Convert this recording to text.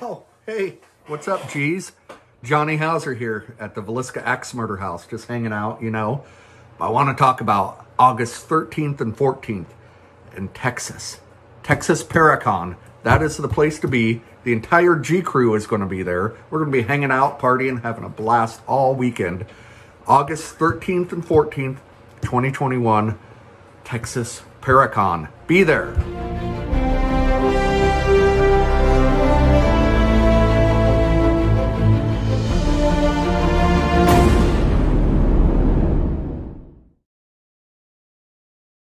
Oh hey, What's up, G's? Johnny Houser here at the Villisca Axe Murder House, just hanging out, you know. I want to talk about August 13th and 14th in Texas. Texas Paracon. That is the place to be. The entire G crew is going to be there. We're going to be hanging out, partying, having a blast all weekend. August 13th and 14th, 2021, Texas Paracon. Be there.